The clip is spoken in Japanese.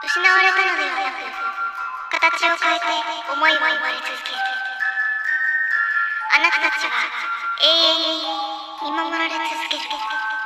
失われたのではなく形を変えて思いは生まれ続ける。あなたたちは永遠に見守られ続ける。